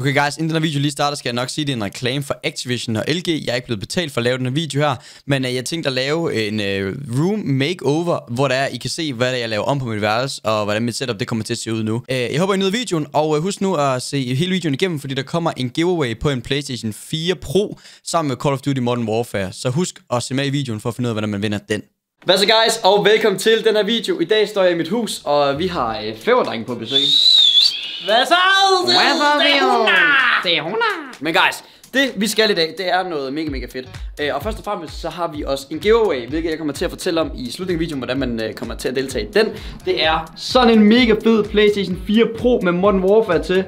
Okay guys, inden den her video lige starter, skal jeg nok sige, at det er en reklame for Activision og LG. Jeg er ikke blevet betalt for at lave den her video her, men øh, jeg tænkte at lave en uh, room makeover, hvor der er, I kan se, hvad der er, jeg laver om på mit værelse, og hvordan mit setup det kommer til at se ud nu. Uh, jeg håber, I nyder videoen, og uh, husk nu at se hele videoen igennem, fordi der kommer en giveaway på en PlayStation 4 Pro sammen med Call of Duty Modern Warfare. Så husk at se med i videoen for at finde ud af, hvordan man vinder den. Hvad så guys, og velkommen til den her video. I dag står jeg i mit hus, og vi har uh, fæverdrengen på besøg. Hvad så? Det er Leo? hun der. Det er hun Men guys, det vi skal i dag, det er noget mega mega fedt. Øh, og først og fremmest så har vi også en giveaway, hvilket jeg kommer til at fortælle om i slutningen af videoen, hvordan man øh, kommer til at deltage i den. Det er sådan en mega fed PlayStation 4 Pro med Modern Warfare til.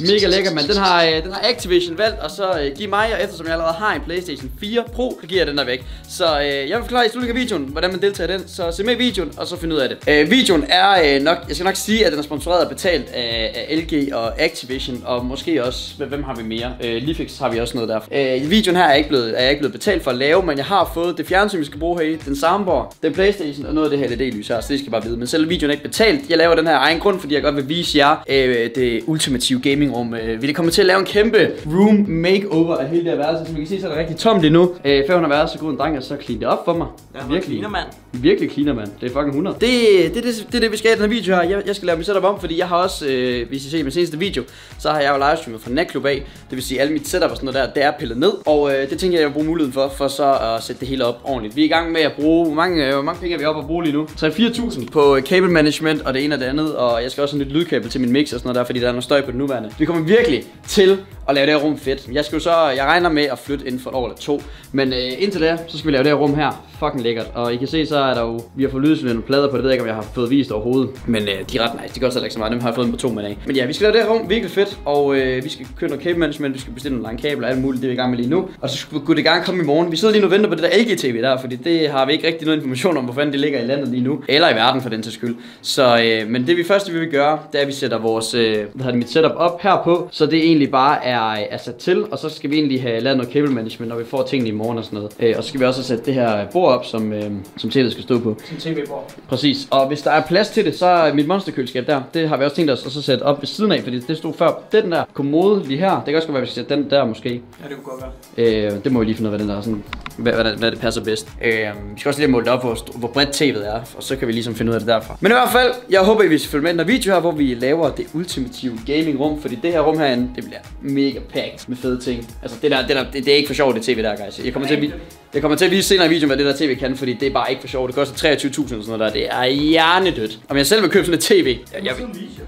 Mega lækker, men den har, øh, den har Activision valgt, og så øh, give mig, og eftersom jeg allerede har en PlayStation 4 Pro, så giver jeg den der væk. Så øh, jeg vil forklare i slutningen af videoen, hvordan man deltager i den, så se med i videoen, og så find ud af det. Øh, videoen er øh, nok, jeg skal nok sige, at den er sponsoreret og betalt af, af LG og Activision, og måske også, hvem- hvem har vi mere? Øh, Lifix har vi også noget der. Øh, videoen her er ikke, blevet, er jeg ikke blevet betalt for at lave, men jeg har fået det fjernsyn, vi skal bruge her i, den soundbar, den Playstation og noget af det her LED-lys her, så det skal bare vide. Men selv videoen er ikke betalt. Jeg laver den her egen grund, fordi jeg godt vil vise jer øh, det ultimative gaming gamingrum. Øh, vi kommer til at lave en kæmpe room makeover af hele det her værelse. Som I kan se, så er det rigtig tomt lige nu. Øh, før hun har været så god en dreng, og så clean det op for mig. Ja, hvor cleaner, mand. Virkelig cleaner, mand. Det er fucking 100. Det, det, det, det, det er det, vi skal i den her video her. Jeg, jeg skal lave mit setup om, fordi jeg har også, øh, hvis I ser min seneste video, så har jeg jo livestreamet fra Netclub af. Det vil sige, alle mit setup og sådan noget der, det er pillet ned. Og øh, det tænker jeg, jeg vil bruge muligheden for, for så at sætte det hele op ordentligt. Vi er i gang med at bruge, hvor mange, øh, hvor mange penge er vi oppe at bruge lige nu? 3-4.000 på øh, cable management og det ene og det andet. Og jeg skal også have nyt lydkabel til min mix og sådan noget der, fordi der er noget støj på det nuværende. Vi kommer virkelig til og lave det her rum fedt. Jeg skal jo så, jeg regner med at flytte inden for et år eller to. Men øh, indtil da, så skal vi lave det her rum her. Fucking lækkert. Og I kan se, så er der jo, vi har fået lydisolerende nogle plader på, det ved jeg ikke, om jeg har fået vist overhovedet. Men øh, de er ret nice, de koster så ikke så meget, dem har jeg fået dem på to med af. Øh. Men ja, vi skal lave det her rum virkelig fedt, og øh, vi skal køre noget cable management, vi skal bestille nogle lange kabler og alt muligt, det er vi i gang med lige nu. Og så skulle det gerne komme i morgen. Vi sidder lige nu og venter på det der LG-TV der, fordi det har vi ikke rigtig noget information om, hvor fanden det ligger i landet lige nu. Eller i verden for den til skyld. Så, øh, men det vi første vi vil gøre, det er, at vi sætter vores, øh, hvad hedder det, mit setup op herpå, så det egentlig bare er, er sat til, og så skal vi egentlig have lavet noget cable management, når vi får tingene i morgen og sådan noget. Øh, og så skal vi også sætte det her bord op, som, øh, som TV'et skal stå på. Sådan tv-bord. Præcis. Og hvis der er plads til det, så er mit monsterkøleskab der, det har vi også tænkt os at så sætte op ved siden af, fordi det stod før. Det den der kommode lige her. Det kan også godt være, at vi skal sætte den der måske. Ja, det kunne godt være. Øh, det må vi lige finde ud af, hvad den der er sådan, hvad, hvad, hvad, det passer bedst. Øh, vi skal også lige måle det op, hvor, hvor bredt tv'et er, og så kan vi ligesom finde ud af det derfra. Men i hvert fald, jeg håber, I vil følge med her video her, hvor vi laver det ultimative gaming rum, fordi det her rum herinde, det bliver mega packed med fede ting. Altså det der, det, der det, det er ikke for sjovt, det tv der, guys. Jeg kommer til at, jeg kommer til at vise senere i videoen, hvad det der tv kan, fordi det er bare ikke for sjovt. Det koster 23.000 eller sådan noget der. Det er hjernedødt. Om jeg selv vil købe sådan et tv, jeg, jeg,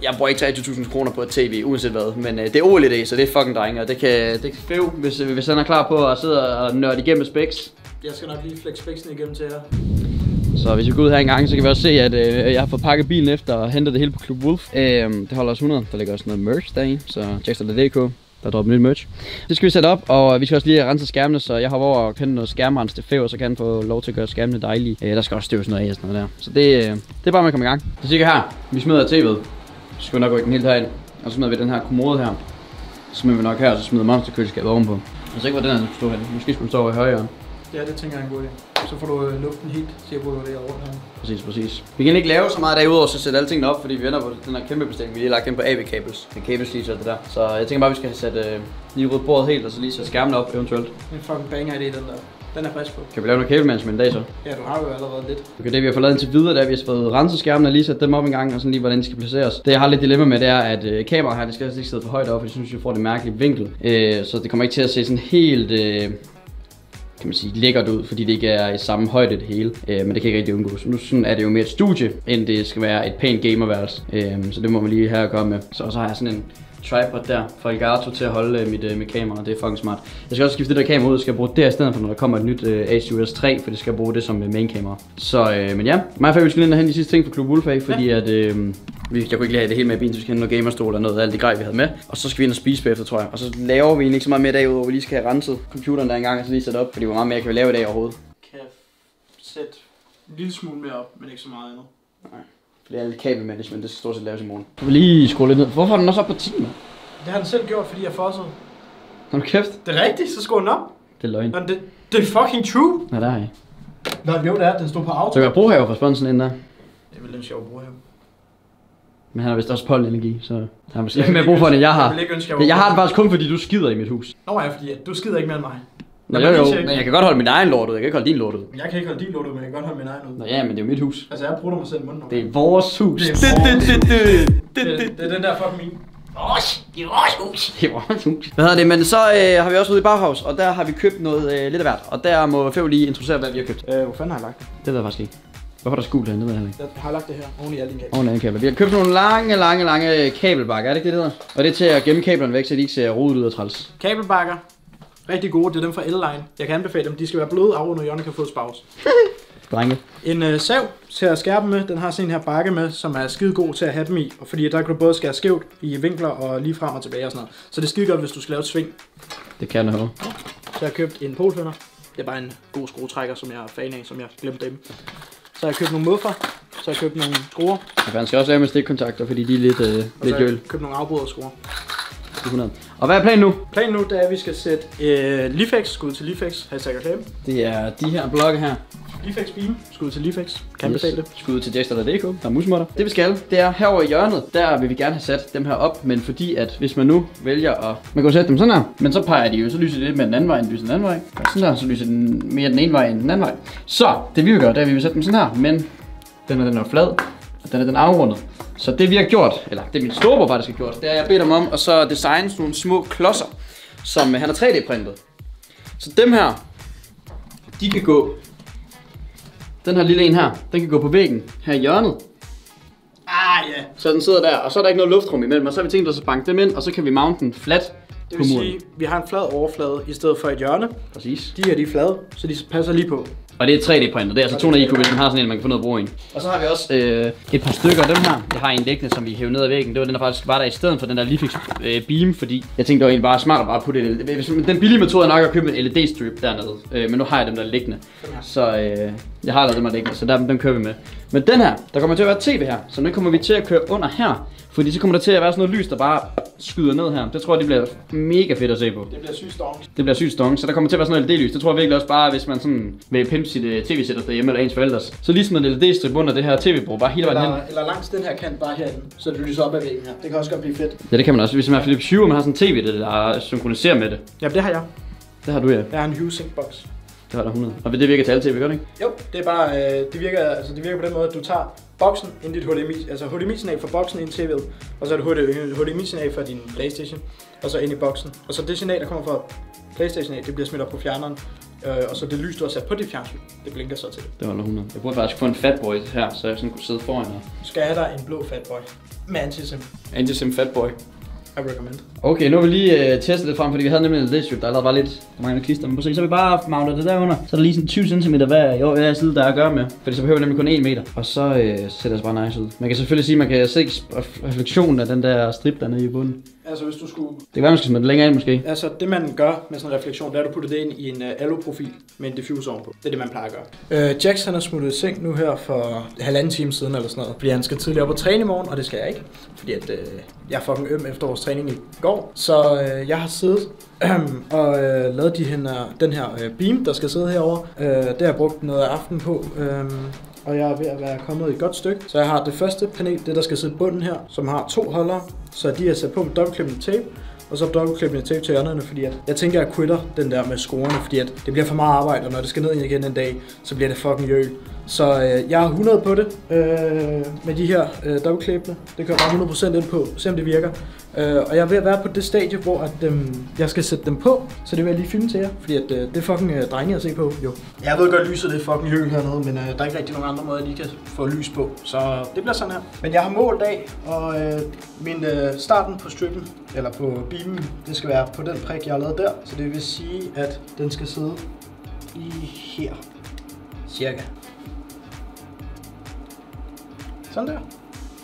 jeg bruger ikke 23.000 kroner på et tv, uanset hvad. Men øh, det er OLED, så det er fucking drenge, og det kan, det kan fæve, hvis, øh, hvis han er klar på at sidde og nørde igennem specs. Jeg skal nok lige flex spexen igennem til jer. Så hvis vi går ud her en gang, så kan vi også se, at øh, jeg har fået pakket bilen efter og hentet det hele på Club Wolf. Øh, det holder også 100. Der ligger også noget merch deri, så checkster.dk. Der er droppet nyt merch. Det skal vi sætte op, og vi skal også lige rense skærmene, så jeg har over at kende noget skærmrens til fæv, så kan han få lov til at gøre skærmene dejlige. Øh, der skal også støves noget af og sådan noget der. Så det, øh, det er bare med at komme i gang. Så cirka her. Vi smider tv'et. Så skal vi nok rykke den helt herind. Og så smider vi den her kommode her. Så smider vi nok her, og så smider monsterkøleskabet ovenpå. Jeg ved ikke, hvor den her stå henne. Måske skulle den stå over i højre hjørne. Ja, det tænker jeg er en god idé. Så får du øh, luften helt til at bruge det rundt her. Præcis, præcis. Vi kan ikke lave så meget derudover, så sætte alle tingene op, fordi vi venter på den her kæmpe bestilling. Vi har lagt den på AB-kabels. Med kabelslids og det der. Så jeg tænker bare, vi skal have sat øh, lige ryddet bordet helt, og så lige sætte skærmen op eventuelt. Det er en fucking banger idé, den der. Den er frisk på. Kan vi lave noget kabelmanagement i dag så? Ja, du har jo allerede lidt. Okay, det vi har fået lavet indtil videre, det er, at vi har fået renset skærmene og lige sat dem op en gang, og sådan lige, hvordan de skal placeres. Det jeg har lidt dilemma med, det er, at øh, kameraet her, det skal altså ikke sidde for højt op, for jeg synes, vi får det mærkelige vinkel. Øh, så det kommer ikke til at se sådan helt... Øh, kan man sige, lækkert ud, fordi det ikke er i samme højde det hele. Øh, men det kan ikke rigtig undgås. Nu sådan er det jo mere et studie, end det skal være et pænt gamerværelse. Øh, så det må man lige her gøre med. Så, så har jeg sådan en tripod der fra Elgato til at holde øh, mit, øh, mit kamera. Det er fucking smart. Jeg skal også skifte det der kamera ud. Jeg skal bruge det i stedet for, når der kommer et nyt øh, ASUS 3, for det skal jeg bruge det som øh, main kamera. Så, øh, men ja, mig og Fabi skal ind og hente de sidste ting fra Club Wolf af, fordi at, øh, vi, jeg kunne ikke lige have det hele med i bilen, så vi skal hente noget gamerstol og noget af alt det grej, vi havde med. Og så skal vi ind og spise bagefter, tror jeg. Og så laver vi egentlig ikke så meget mere i dag, udover vi lige skal have renset computeren der engang, og så lige sætte op, fordi hvor meget mere kan vi lave i dag overhovedet. Kan jeg sætte en lille smule mere op, men ikke så meget endnu. Fordi alt kabelmanagement, det skal stort set laves i morgen. Jeg vil lige skrue lidt ned. Hvorfor er den også op på 10, mand? Det har den selv gjort, fordi jeg fossede. Har du kæft? Det er rigtigt, så skruer den op. Det er løgn. Nå, det, det er fucking true. Ja, der er I. Nå, jo, det er. Den stod på auto. Så kan jeg bruge her for sponsen ind der. Det er vel en sjov bruger her. Men han har vist også pollenenergi, så han har måske lidt mere brug for det, end jeg har. Jeg vil ikke ønske, jeg Jeg har det faktisk kun, fordi du skider i mit hus. Nå ja, fordi at du skider ikke mere end mig. Nå, jo, jo, men jeg kan godt holde min egen lort ud. Jeg kan ikke holde din lort ud. Men Jeg kan ikke holde din lort ud, men jeg kan godt holde min egen ud. Nå ja, men det er jo mit hus. Altså, jeg bruger mig selv i munden. Det er vores hus. Det er Det- vores det- det- det- det, det- det, det er den der fucking min. Det er vores hus. Hvad hedder det? Men så øh, har vi også ude i Bauhaus, og der har vi købt noget øh, lidt af hvert. Og der må Fæv lige introducere, hvad vi har købt. Øh, hvor fanden har jeg lagt det? Det ved jeg faktisk ikke. Hvorfor er der skjul herinde? Det ved jeg ikke. Jeg har lagt det her oven i alle dine kabler. Oven kabler. Vi har købt nogle lange, lange, lange kabelbakker. Er det ikke det, det hedder? Og det er til at gemme kablerne væk, så de ikke ser rodet ud og træls. Kabelbakker. Rigtig gode, det er dem fra L-Line. Jeg kan anbefale dem, de skal være bløde, afrundet, og Jonna kan få et spaus. Drenge. En øh, sav til at skære dem med, den har sådan en her bakke med, som er skide god til at have dem i. Og fordi der kan du både skære skævt i vinkler og lige frem og tilbage og sådan noget. Så det er skide godt, hvis du skal lave et sving. Det kan jeg høre. Så jeg har købt en polfinder. Det er bare en god skruetrækker, som jeg er fan af, som jeg glemte dem. Så har jeg købt nogle muffer. Så har jeg købt nogle skruer. Og Man skal også lave med stikkontakter, fordi de er lidt, øh, så lidt jøl. jeg købt nogle afbryderskruer. 100. Og hvad er planen nu? Planen nu, det er, at vi skal sætte øh, Lifex, skud til Lifex, hashtag reklame. Det er de her blokke her. Lifex Beam, skud til Lifex. Kan yes. det. Skud til Dexter.dk, der er musmutter. Det vi skal, det er herover i hjørnet, der vil vi gerne have sat dem her op, men fordi at hvis man nu vælger at... Man kan sætte dem sådan her, men så peger de jo, så lyser det med den anden vej, end lyser den anden vej. Og sådan der, så lyser den mere den ene vej end den anden vej. Så det vi vil gøre, det er, at vi vil sætte dem sådan her, men den er, den er flad, og den er den afrundet. Så det vi har gjort, eller det min storebror faktisk har gjort, det er, at jeg bedt ham om at så designe sådan nogle små klodser, som øh, han har 3D-printet. Så dem her, de kan gå den her lille en her, den kan gå på væggen her i hjørnet. Ah ja. Så den sidder der, og så er der ikke noget luftrum imellem, og så har vi tænkt os at banke dem ind, og så kan vi mounte den flat Det vil sige, at vi har en flad overflade i stedet for et hjørne. Præcis. De her de er flade, så de passer lige på. Og det er 3D-printer, det er altså 200 IQ, hvis man har sådan en, man kan få noget at bruge i. Og så har vi også øh, et par stykker af dem her. Jeg har en liggende, som vi hæver ned ad væggen. Det var den, der faktisk var der i stedet for den der Leafix øh, Beam, fordi jeg tænkte, det var egentlig bare smart at bare putte et, hvis, Den billige metode er nok at købe en LED-strip dernede, øh, men nu har jeg dem der liggende. Så øh, jeg har lavet dem der liggende, så der, dem kører vi med. Men den her, der kommer til at være tv her, så den kommer vi til at køre under her. Fordi så kommer der til at være sådan noget lys, der bare skyder ned her. Det tror jeg, det bliver mega fedt at se på. Det bliver sygt storm. Det bliver sygt stonk, så der kommer til at være sådan noget LED-lys. Det tror jeg virkelig også bare, hvis man sådan vil pimpe sit uh, tv-sæt derhjemme eller ens forældres. Så lige sådan en LED-strip under det her tv-bord, bare hele vejen hen. Eller, langs den her kant bare herinde, så det lyser op ad væggen her. Det kan også godt blive fedt. Ja, det kan man også. Hvis man er Philips Hue, og man har sådan en tv, der, der synkroniserer med det. Ja, det har jeg. Det har du, ja. Jeg har en Hue Sync box. Det har der 100. Og det virker til alle tv, gør det ikke? Jo, det er bare, øh, det virker, altså det virker på den måde, at du tager boksen ind dit HDMI, altså HDMI-signal fra boksen ind i tv'et, og så er det HDMI-signal fra din Playstation, og så ind i boksen. Og så det signal, der kommer fra Playstation af, det bliver smidt op på fjerneren, øh, og så det lys, du har sat på dit fjernsyn, det blinker så til det. Var 100. Jeg burde faktisk få en fatboy her, så jeg sådan kunne sidde foran. Du skal have dig en blå fatboy med anti-sim. Anti-sim fatboy. I recommend. Okay, nu har vi lige øh, testet det frem, fordi vi havde nemlig en LED-strip, der allerede var lidt mange klister. Men prøv se, så har vi bare mountet det derunder. Så er der lige sådan 20 cm hver, jo, hver side, der er at gøre med. Fordi så behøver vi nemlig kun 1 meter. Og så øh, ser det altså bare nice ud. Man kan selvfølgelig sige, at man kan se refleksionen af den der strip dernede i bunden. Altså hvis du skulle Det kan være, man skal smide det længere ind måske. Altså, det man gør med sådan en refleksion, det er, at du putter det ind i en uh, alu-profil med en diffuser ovenpå. Det er det, man plejer at gøre. Uh, Jax, han er smuttet i seng nu her for halvanden time siden eller sådan noget. Fordi han skal tidligere op og træne i morgen, og det skal jeg ikke. Fordi at, uh, jeg er fucking øm efter vores træning i går. Så uh, jeg har siddet og uh, lavet de her, den her uh, beam, der skal sidde herover. Uh, det har jeg brugt noget af aften på. Uh, og jeg er ved at være kommet et godt stykke. Så jeg har det første panel, det der skal sidde i bunden her, som har to holdere, så de har sat på med dobbeltklippende tape, og så dobbeltklippende tape til hjørnerne, fordi at jeg tænker, at jeg quitter den der med skruerne, fordi at det bliver for meget arbejde, og når det skal ned igen en dag, så bliver det fucking jøl. Så øh, jeg har 100 på det øh, med de her øh, dobbeltklippende. Det kører bare 100% ind på, se om det virker. Øh, og jeg er ved at være på det stadie, hvor at, øh, jeg skal sætte dem på, så det vil jeg lige filme til jer, fordi at, øh, det er fucking øh, drenge at se på, jo. Jeg ved godt, lyset det er fucking jøl hernede, men øh, der er ikke rigtig nogen andre måde, jeg lige kan få lys på, så det bliver sådan her. Men jeg har målt af, og øh, min øh, starten på strippen, eller på beamen, det skal være på den prik, jeg har lavet der, så det vil sige, at den skal sidde i her, cirka. Sådan der.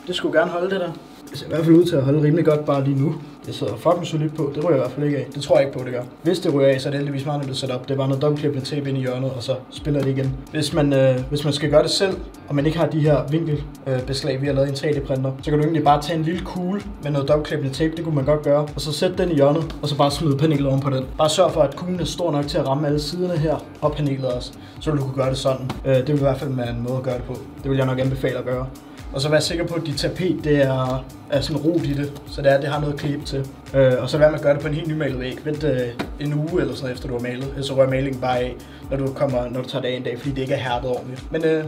Det skulle gerne holde det der. Det ser i hvert fald ud til at holde rimelig godt bare lige nu. Det sidder fucking solidt på. Det ryger i hvert fald ikke af. Det tror jeg ikke på, det gør. Hvis det ryger af, så er det heldigvis meget nemt at sætte op. Det er bare noget dobbeltklippende tape ind i hjørnet, og så spiller det igen. Hvis man, øh, hvis man skal gøre det selv, og man ikke har de her vinkelbeslag, øh, beslag, vi har lavet i en 3D-printer, så kan du egentlig bare tage en lille kugle med noget dobbeltklippende tape, det kunne man godt gøre, og så sætte den i hjørnet, og så bare smide panelet oven på den. Bare sørg for, at kuglen er stor nok til at ramme alle siderne her, og panelet også, så vil du kunne gøre det sådan. Øh, det vil i hvert fald være en måde at gøre det på. Det vil jeg nok anbefale at gøre. Og så være sikker på, at dit tapet det er, er sådan rot i det, så det, er, det har noget klip til. Øh, og så være med at gøre det på en helt nymalet væg. Vent øh, en uge eller sådan noget, efter du har malet. Ellers så rører malingen bare af, når du, kommer, når du tager det af en dag, fordi det ikke er hærdet ordentligt. Men øh,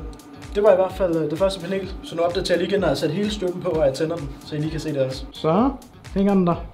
det var i hvert fald øh, det første panel. Så nu opdaterer jeg lige igen, når jeg har sat hele støtten på, og jeg tænder den, så I lige kan se det også. Så hænger den der.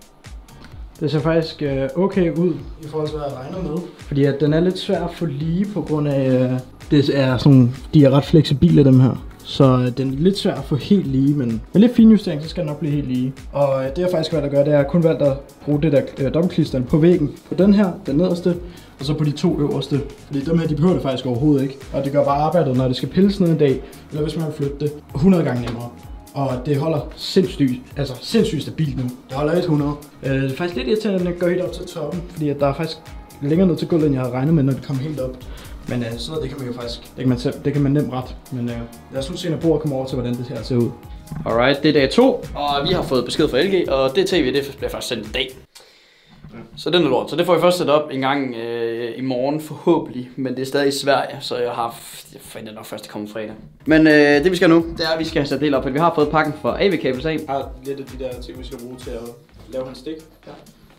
Det ser faktisk øh, okay ud i forhold til, hvad jeg regner med. Fordi at den er lidt svær at få lige på grund af, øh, det er sådan, de er ret fleksibile dem her. Så øh, den er lidt svær at få helt lige, men med lidt finjustering, så skal den nok blive helt lige. Og øh, det jeg faktisk valgt at gøre, det er at kun valgt at bruge det der øh, dobbeltklister på væggen. På den her, den nederste, og så på de to øverste. Fordi dem her, de behøver det faktisk overhovedet ikke. Og det gør bare arbejdet, når det skal pilles ned en dag, eller hvis man vil flytte det, 100 gange nemmere. Og det holder sindssygt, altså sindssygt stabilt nu. Det holder 100. Øh, det er faktisk lidt irriterende, at den går helt op til toppen, fordi at der er faktisk længere ned til gulvet, end jeg havde regnet med, når det kommer helt op. Men øh, sådan noget, det kan man jo faktisk, det kan man, selv, det kan man nemt ret. Men øh, lad os nu se, når bordet kommer over til, hvordan det her ser ud. Alright, det er dag 2, og vi har fået besked fra LG, og det tv, det bliver først sendt i dag. Så den er lort. Så det får vi først sat op en gang øh, i morgen forhåbentlig. Men det er stadig i Sverige, så jeg har jeg finder nok først, det kommer fredag. Men øh, det vi skal nu, det er, at vi skal have sat del op, at vi har fået pakken for AV-kabels af. Jeg har lidt af de der ting, vi skal bruge til at lave en stik. Ja.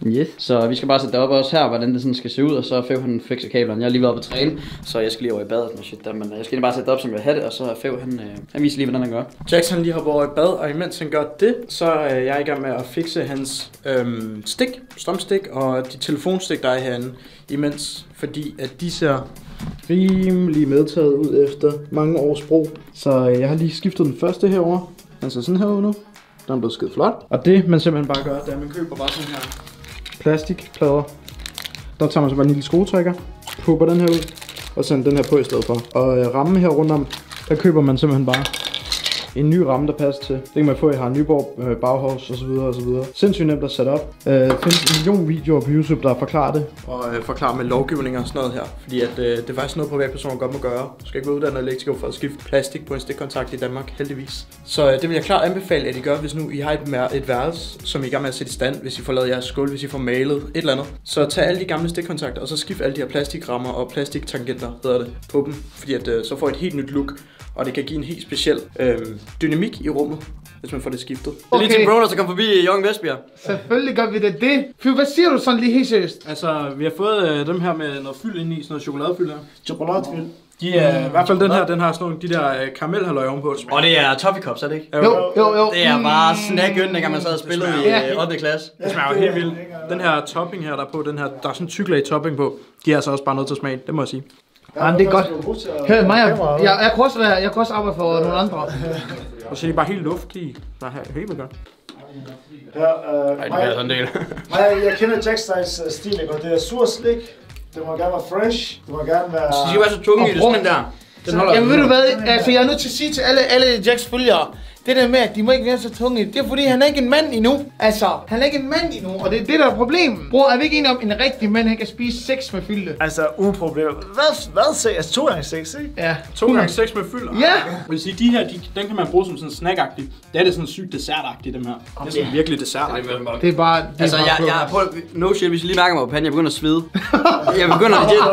Yes. Så vi skal bare sætte det op også her, hvordan det sådan skal se ud, og så Fev han fikser kablerne. Jeg har lige været at træne, så jeg skal lige over i badet og shit der, men jeg skal lige bare sætte det op, som jeg har det, og så Fev han, øh, han viser lige, hvordan han gør. Jackson lige har været over i bad, og imens han gør det, så er jeg i gang med at fikse hans øhm, stik, strømstik og de telefonstik, der er herinde imens, fordi at de ser rimelig medtaget ud efter mange års brug. Så øh, jeg har lige skiftet den første herover. Den ser sådan her ud nu. Den er blevet skide flot. Og det man simpelthen bare gør, det er, at man køber bare sådan her plastikplader. Der tager man så bare en lille skruetrækker, pupper den her ud, og sender den her på i stedet for. Og øh, rammen her rundt om, der køber man simpelthen bare en ny ramme, der passer til. Det kan man få i Harald Nyborg, øh, Bauhaus osv. osv. Sindssygt nemt at sætte op. Øh, findes en million videoer på YouTube, der forklarer det. Og øh, forklarer med lovgivning og sådan noget her. Fordi at, øh, det er faktisk noget, privatpersoner godt må gøre. Du skal ikke være uddannet elektriker for at skifte plastik på en stikkontakt i Danmark, heldigvis. Så øh, det vil jeg klart anbefale, at I gør, hvis nu I har et, et værelse, som I er i gang med at sætte i stand, hvis I får lavet jeres skål, hvis I får malet, et eller andet. Så tag alle de gamle stikkontakter, og så skift alle de her plastikrammer og plastiktangenter, hedder det, på dem. Fordi at, øh, så får I et helt nyt look og det kan give en helt speciel øh, dynamik i rummet, hvis man får det skiftet. Okay. Det er lige til Broner, der kommer forbi i Young Vestbjerg. Selvfølgelig gør vi det. Det. Fy, hvad siger du sådan lige helt seriøst? Altså, vi har fået øh, dem her med noget fyld ind i, sådan noget chokoladefyld her. Chokoladefyld. De er, mm. i hvert fald den her, den har sådan nogle, de der øh, karamelhaløj ovenpå. Og det er toffee cups, er det ikke? Jo, jo, jo. Det er bare snack dengang man sad og spillede i øh, 8. klasse. Det smager jo helt vildt. Den her topping her, der er på, den her, der er sådan en tyk lag topping på, de er altså også bare noget til at smage, det må jeg sige. Ja, det er godt. Hør, mig, jeg, jeg, jeg, kunne også være, jeg kunne også arbejde for nogle andre. Og så er de bare helt luftige. Bare helt godt. Ja, øh, Ej, det er sådan en del. jeg, jeg kender Jackstars uh, stil, ikke? og det er sur slik. Det må gerne være fresh. Det må gerne være... Så de skal være så tunge i det, sådan der. Den holder. Jamen ved du hvad, altså jeg er nødt til at sige til alle, alle Jacks følgere, det der med, at de må ikke være så tunge, det er fordi, han er ikke en mand endnu. Altså, han er ikke en mand endnu, og det er det, der er problemet. Bror, er vi ikke enige om, en rigtig mand, han kan spise sex med fylde? Altså, uden problemer. Hvad, hvad sagde Altså, to gange seks, ikke? Ja. To gange seks med fyld. Ja. Jeg vil sige, de her, de, den kan man bruge som sådan snackagtig. Det er det sådan sygt dessertagtigt, dem her. Det er sådan virkelig dessertagtigt. Det er bare... Det er Altså, bare jeg, jeg prøver, no shit, hvis I lige mærker mig på panden, jeg begynder at svede. Jeg begynder legit.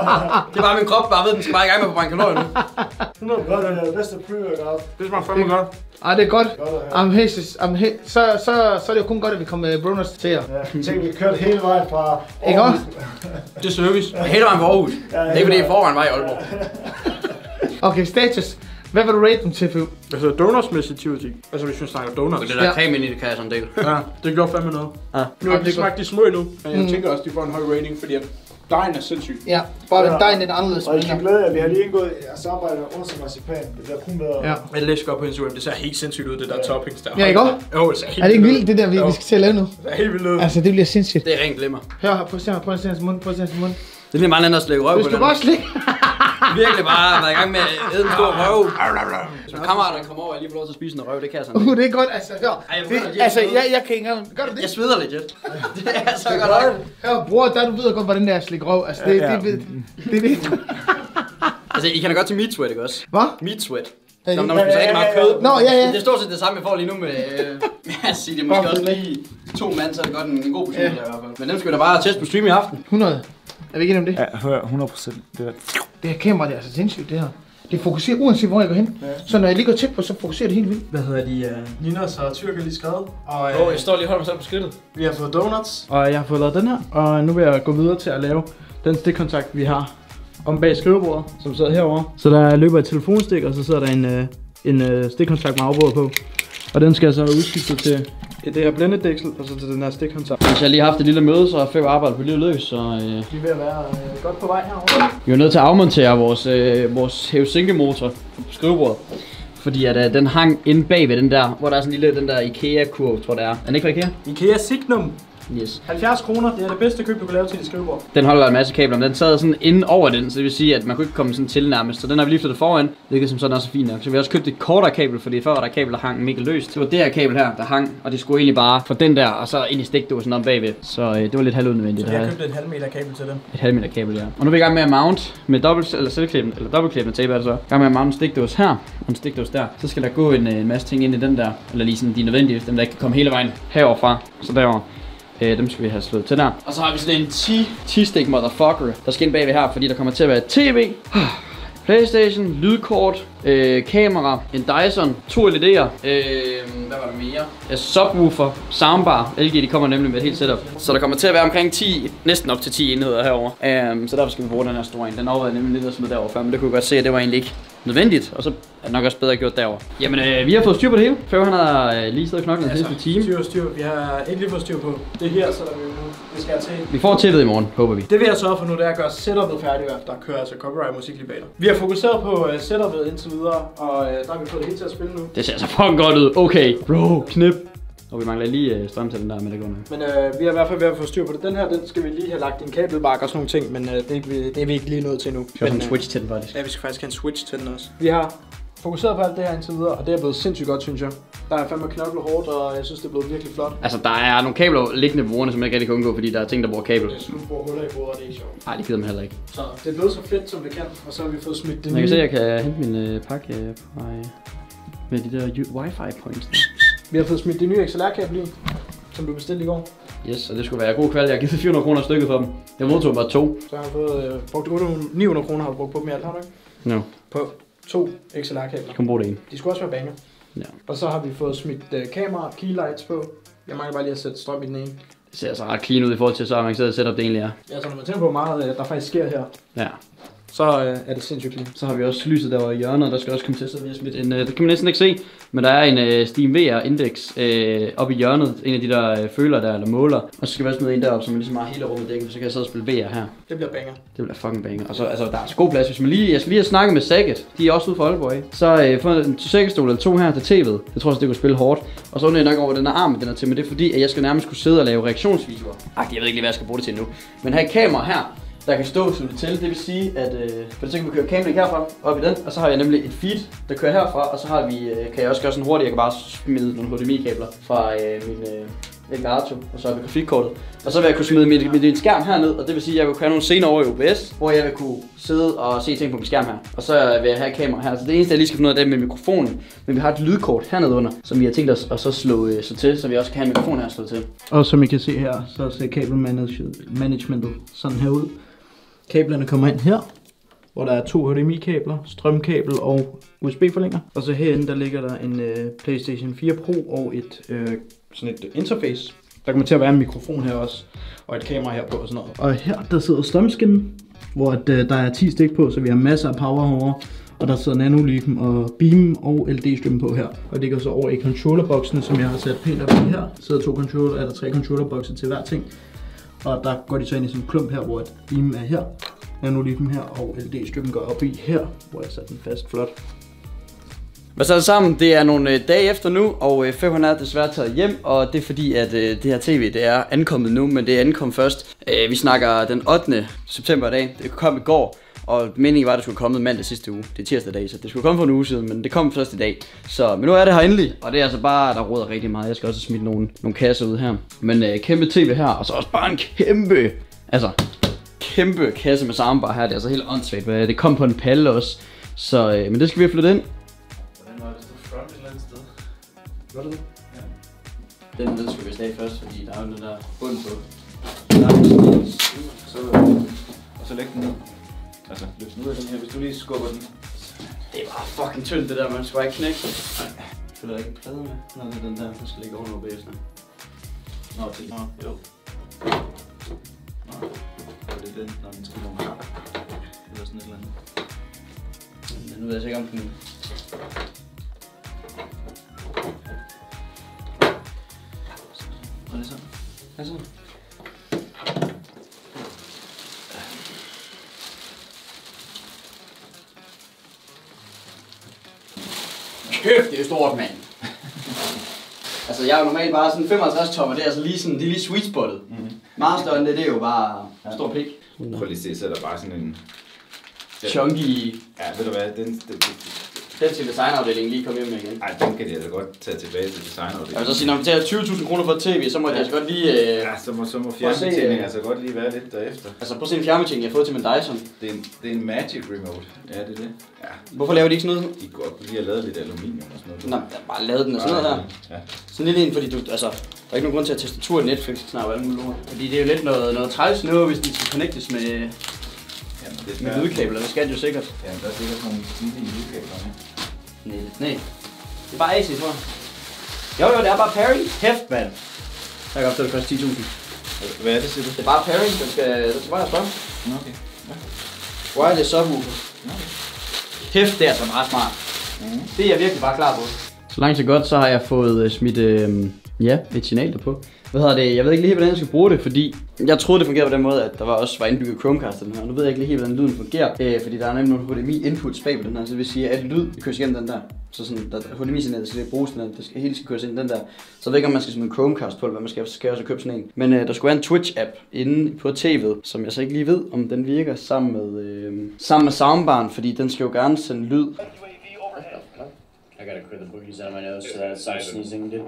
Det er bare min krop, bare ved, den skal bare i gang med at forbrænde kalorier nu. Nu er det godt, at det er bedste pre-workout. Det smager fandme godt. Ah, det er godt. Godt. I'm his, I'm his, så, så, så er det jo kun godt, at vi kommer med Brunos til jer. Ja, tænk, vi kørte hele vejen fra... Ikke også? Det er service. Hele vejen fra Aarhus. Det er ikke fordi, i forvejen var i Aalborg. Okay, status. Hvad vil du rate dem til, Føv? Altså donutsmæssigt 10 ud af 10. Altså hvis vi snakker donuts. Det der Ja. creme ind i det kan jeg sådan del. Ja, det gjorde fandme noget. Ja. Nu har de det smagt de små endnu, men jeg tænker også, de får en høj rating, fordi at dejen er sindssyg. Ja, bare Ja. ja. dejen lidt anderledes. Og kan ja. glæde jer, vi har lige indgået et samarbejde under marcipan. Det bliver kun bedre. Ja. Jeg læste godt på Instagram, det ser helt sindssygt ud, det der toppings der. Ja, ikke også? Jo, det ser helt Er det ikke vildt det der, vi, Jo. vi skal til at lave nu? Det ser helt vildt ud. Altså, det bliver sindssygt. Det er rent glimmer. Hør her, prøv at se her, prøv at se hans mund, prøv at se hans mund. Det er lige meget andet at slække røv Hvis på du den. bare slik. Virkelig bare været i gang med at æde en stor røv. Så kammeraterne kommer over, og jeg lige får lov til at spise en røv, det kan jeg sådan Uh, det er godt, altså, hør. Ej, jeg Det, altså, jeg, jeg kan ikke engang... Gør du Jeg det? sveder legit. Det er så godt nok. Hør, bror, der du ved godt, hvordan det er at slikke røv. Altså, det, det, det, det, det. Altså, I kan da godt til meat sweat, ikke også? Hvad? Meat sweat. Ja, Når, når man spiser rigtig meget kød. Nå, ja, ja. Det er stort set det samme, jeg får lige nu med... Øh, jeg siger, det er måske også lige to mand, så er det godt en, en god portion Ja. der i hvert fald. Men dem skal vi da bare teste på stream i aften. 100. Er vi ikke enige om det? Ja, hør 100 procent. Det er... Det her kamera, det er altså sindssygt, det her. Det fokuserer uanset hvor jeg går hen. Ja. Så når jeg lige går tæt på, så fokuserer det helt vildt. Hvad hedder de? Uh, Ninos og Tyrk er lige skrevet. Og Åh, oh, jeg står lige og holder mig selv på skridtet. vi har fået donuts. Og jeg har fået lavet den her. Og nu vil jeg gå videre til at lave den stikkontakt, vi har om bag skrivebordet, som sidder herovre. Så der løber et telefonstik, og så sidder der en, øh, en øh, stikkontakt med afbrudt på. Og den skal jeg så udskifte til det her blændedæksel, og så til den her stikkontakt. Hvis jeg lige har haft et lille møde, så er fem arbejde på livet løs, så øh, Vi er ved at være øh, godt på vej herovre. vi er nødt til at afmontere vores, øh, vores hævesænkemotor på skrivebordet. Fordi at øh, den hang inde bag ved den der, hvor der er sådan en lille, den der IKEA-kurv, tror jeg det er. Er den ikke fra IKEA? IKEA Signum. Yes. 70 kroner, det er det bedste køb, du kan lave til dit skrivebord. Den holder en masse kabler, men den sad sådan inde over den, så det vil sige, at man kunne ikke komme sådan til nærmest. Så den har vi lige flyttet foran, hvilket som sådan også er fint nok. Så vi har også købt et kortere kabel, fordi før var der kabel, der hang mega løst. Det var det her kabel her, der hang, og det skulle egentlig bare fra den der, og så ind i stikdåsen om bagved. Så øh, det var lidt halvunødvendigt. Så jeg købte et halv meter kabel til den. Et halv meter kabel, ja. Og nu er vi i gang med at mount med dobbelt eller selvklæbende, eller dobbeltklæbende tape er det så. I gang med at mount en stikdås her, og en stikdås der. Så skal der gå en, øh, en masse ting ind i den der, eller lige sådan de nødvendige, dem der ikke kan komme hele vejen herover fra. Så derover. Øh, dem skal vi have slået til der. Og så har vi sådan en 10, 10 stik motherfucker, der skal ind bagved her, fordi der kommer til at være et tv, Playstation, lydkort, øh, kamera, en Dyson, to LED'er, øh, hvad var der mere? Ja, subwoofer, soundbar, LG de kommer nemlig med et helt setup. Så der kommer til at være omkring 10, næsten op til 10 enheder herover. Um, så derfor skal vi bruge den her store en. Den overvejede nemlig lidt at smide derover før, men det kunne vi godt se, at det var egentlig ikke nødvendigt, og så er det nok også bedre gjort derover. Jamen, øh, vi har fået styr på det hele. Før han har øh, lige siddet og knoklet den sidste time. styr, styr. Vi har ikke lige fået styr på det her, så der vi. Det skal til. Vi får tæppet i morgen, håber vi. Det vil jeg sørge for nu, det er at gøre setupet færdigt. Der kører altså copyright musik lige bag dig. Vi har fokuseret på uh, setupet indtil videre, og uh, der har vi fået det hele til at spille nu. Det ser så fucking godt ud. Okay, bro, knip. Og vi mangler lige øh, strøm til den der, men det går nok. Men uh, vi er i hvert fald ved at få styr på det. Den her, den skal vi lige have lagt i en kabelbakke og sådan nogle ting, men uh, det, er ikke, det er vi ikke lige nået til nu. Vi skal Men, have en switch til den faktisk. Ja, vi skal faktisk have en switch til den også. Vi har fokuseret på alt det her indtil videre, og det er blevet sindssygt godt, synes jeg. Der er fandme knoklet hårdt, og jeg synes, det er blevet virkelig flot. Altså, der er nogle kabler liggende på bordene, som jeg ikke rigtig kan undgå, fordi der er ting, der bruger kabel. Jeg synes, hvor huller i bordet, det er ikke sjovt. Nej, det gider man heller ikke. Så det er blevet så fedt, som det kan, og så har vi fået smidt det Jeg kan se, at jeg kan hente min øh, pakke øh, fra, øh, med de der wifi points. Der. Vi har fået smidt det nye XLR-kabel i, som du bestilte i går. Yes, og det skulle være god kvalitet. Jeg har givet 400 kroner stykket for dem. Jeg modtog bare to. Så har jeg fået øh, brugt 800, 900 kroner har du brugt på dem i alt, har du ikke? No, På to XLR-kabler. jeg kan bruge det en. De skulle også være banger. Ja. Og så har vi fået smidt øh, kamera, keylights på. Jeg mangler bare lige at sætte strøm i den ene. Det ser altså ret clean ud i forhold til så avanceret setup det egentlig er. Ja, så når man tænker på, meget øh, der faktisk sker her, Ja. Så øh, er det sindssygt clean. Så har vi også lyset der i hjørnet, der skal også komme til, så vi har smidt en, øh, det kan man næsten ikke se, men der er en øh, Steam VR Index øh, oppe i hjørnet, en af de der øh, føler der, eller måler, og så skal vi også smide en deroppe, som er ligesom har hele rummet dækket, så kan jeg sidde og spille VR her. Det bliver banger. Det bliver fucking banger. Og så, altså, der er så god plads. Hvis man lige, jeg skal lige have snakket med Saget. De er også ude for Aalborg, ikke? Så øh, få en sækkestol eller to her til tv'et. Jeg tror også, det kunne spille hårdt. Og så undrer jeg nok over den her arm, den er til. Men det er fordi, at jeg skal nærmest kunne sidde og lave reaktionsvideoer. Ej, jeg ved ikke lige, hvad jeg skal bruge det til nu. Men have et kamera her, der kan stå som det til. Det vil sige, at øh, for så kan vi køre kameraet herfra op i den. Og så har jeg nemlig et feed, der kører herfra. Og så har vi, øh, kan jeg også gøre sådan hurtigt. Jeg kan bare smide nogle HDMI-kabler fra øh, min øh, Elgato, og så har vi grafikkortet. Og så vil jeg kunne smide min, min, min skærm herned, og det vil sige, at jeg vil kunne have nogle scener over i OBS, hvor jeg vil kunne sidde og se ting på min skærm her. Og så vil jeg have et kamera her. Så det eneste, jeg lige skal finde ud af, det er med mikrofonen. Men vi har et lydkort hernede under, som vi har tænkt os at så slå øh, så til, så vi også kan have en mikrofon her slået til. Og som I kan se her, så ser kabelmanagementet sådan her ud. Kablerne kommer ind her, hvor der er to HDMI-kabler, strømkabel og USB-forlænger. Og så herinde, der ligger der en øh, PlayStation 4 Pro og et øh, sådan et interface. Der kommer til at være en mikrofon her også, og et kamera her på og sådan noget. Og her, der sidder strømskinnen, hvor at, øh, der er 10 stik på, så vi har masser af power herovre. Og der sidder nanolypen og beam og LED-strøm på her. Og det går så over i controllerboksen, som jeg har sat pænt op i her. Der sidder to controller, eller tre controllerbokse til hver ting. Og der går de så ind i sådan en klump her, hvor et er her. Nanolysen her, og LED-strømmen går op i her, hvor jeg satte den fast flot. Hvad så det sammen? Det er nogle øh, dage efter nu, og øh, 500 er desværre taget hjem, og det er fordi, at øh, det her tv det er ankommet nu, men det er ankommet først. Øh, vi snakker den 8. september i dag. Det kom i går, og meningen var, at det skulle komme mandag sidste uge. Det er tirsdag dag, så det skulle komme for en uge siden, men det kom først i dag. Så, men nu er det her endelig, og det er altså bare, der råder rigtig meget. Jeg skal også smide nogle, nogle kasser ud her. Men øh, kæmpe tv her, og så også bare en kæmpe, altså kæmpe kasse med soundbar her. Det er altså helt åndssvagt. hvad- Det kom på en palle også. Så, øh, men det skal vi have flyttet ind. Hvordan var det, stod front et eller andet sted? Var det det? Den, den skal vi vist af først, fordi der er jo den der bund på. Så, og så læg den ned. Altså, løft den ud af den her. Hvis du lige skubber den Det er bare fucking tyndt det der, man skal bare ikke knække. Nej. Følger der ikke en plade med? Nå, det er den der, der skal ligge ovenover bagefter. Nå, til. Nå, jo. Nå, det er den, når den skal kap. Eller sådan et eller andet. Men nu ved jeg så ikke om den... Og det er sådan. Hvad så? Kæft, det er stort, mand. altså, jeg er jo normalt bare sådan 55 tommer, det er altså lige sådan, det er lige sweet spottet. Mm. Meget større end det, det er jo bare stor pik. Prøv lige at se, så er der bare sådan en... Chunky, Ja, ved du hvad, den, den, den, den til designafdelingen lige kom hjem med igen. ej, den kan de altså godt tage tilbage til designafdelingen. Jeg vil så sige, når vi betaler 20.000 kroner for et tv, så må jeg altså godt lige... Øh, Ja, så må, så må fjernbetjeningen øh, altså godt lige være lidt derefter. altså, prøv at se en fjernbetjening, jeg har fået til min Dyson. Det er en, det er en Magic Remote. Ja, det er det. Ja, Hvorfor laver de ikke sådan noget? de kunne godt lige have lavet lidt aluminium og sådan noget. Nå, har bare lavet den og sådan noget der. Ja. Sådan lidt en, fordi du, altså, der er ikke nogen grund til at tastatur i Netflix snart og alt muligt lort. Fordi det er jo lidt noget, noget træls nu, hvis de skal connectes med, det med lydkabler. Det skal det jo sikkert. Ja, der er sikkert nogle billige lydkabler med. Nej, nej. Det er bare AC, tror jeg. Jo, jo, det er bare Perry. Hæft, mand. Jeg kan opstå, det koster 10.000. Hvad er det, siger du? Det er bare Perry, den skal, den skal bare strøm. Nå, okay. Wireless subwoofer. Hæft, det er altså meget smart. Det er jeg virkelig bare klar på. Så langt så godt, så har jeg fået øh, smidt øh, ja, et signal derpå. Hvad hedder det? Jeg ved ikke lige helt, hvordan jeg skal bruge det, fordi jeg troede, det fungerede på den måde, at der var også var indbygget Chromecast i den her. Nu ved jeg ikke lige helt, hvordan lyden fungerer, øh, fordi der er nemlig nogle HDMI inputs bag på den her, så det vil sige, at lyd køres igennem den der. Så sådan, der HDMI signalet skal det bruges den der, det skal, hele skal køres ind i den der. Så jeg ved ikke, om man skal smide en Chromecast på, eller hvad man skal, så skal jeg også købe sådan en. Men øh, der skulle være en Twitch-app inde på tv'et, som jeg så ikke lige ved, om den virker sammen med, øh, sammen med soundbaren, fordi den skal jo gerne sende lyd. I gotta clear the boogies out of my nose so that's it sneezing, dude.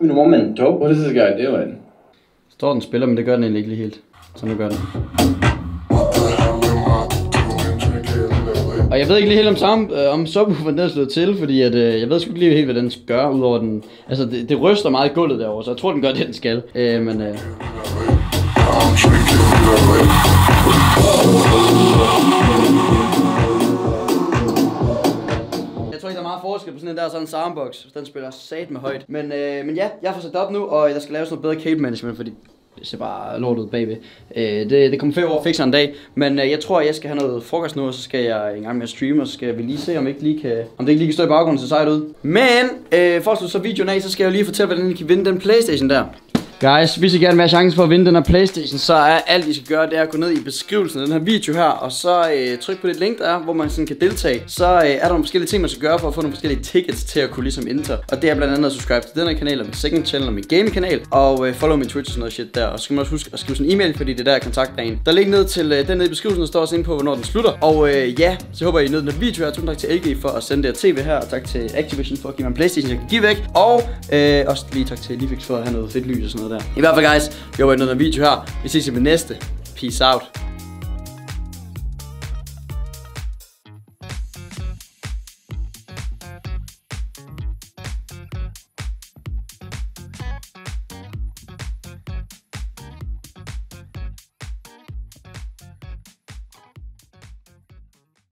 Un momento. What is this guy doing? Står den spiller, men det gør den egentlig ikke lige helt. Så nu gør den. Og jeg ved ikke lige helt om, sammen, øh, om subwooferen den er slået til, fordi at, øh, jeg ved sgu ikke lige helt, hvad den skal gøre, udover den... Altså, det, det ryster meget i gulvet derovre, så jeg tror, den gør det, den skal. Øh, men... Øh, forskel på sådan en der sådan en soundbox. Den spiller sat med højt. Men, øh, men ja, jeg får sat op nu, og der skal laves noget bedre cable management, fordi det ser bare lort ud bagved. Øh, det, det kommer fem år fikser en dag, men øh, jeg tror, jeg skal have noget frokost nu, og så skal jeg en gang med at streame, og så skal vi lige se, om, ikke lige kan, om det ikke lige kan stå i baggrunden, så sejt ud. Men, øh, for at slutte så videoen af, så skal jeg jo lige fortælle, hvordan I kan vinde den Playstation der. Guys, hvis I gerne vil have chancen for at vinde den her Playstation, så er alt I skal gøre, det er at gå ned i beskrivelsen af den her video her, og så øh, tryk på det link der er, hvor man sådan kan deltage. Så øh, er der nogle forskellige ting, man skal gøre for at få nogle forskellige tickets til at kunne ligesom enter. Og det er blandt andet at subscribe til den her kanal, og min second channel, og min gaming kanal, og øh, follow min Twitch og sådan noget shit der. Og så skal man også huske at skrive sådan en e-mail, fordi det er der jeg kontakter en. Der er link ned til øh, den nede i beskrivelsen, der står også inde på, hvornår den slutter. Og øh, ja, så håber I nød den her video her. Tusind tak til LG for at sende det her tv her, og tak til Activision for at give mig en Playstation, jeg kan give væk. Og øh, også lige tak til Lifix for at have noget fedt lys og sådan noget der der. I hvert fald guys, vi håber I nød den video her. Vi ses i min næste. Peace out.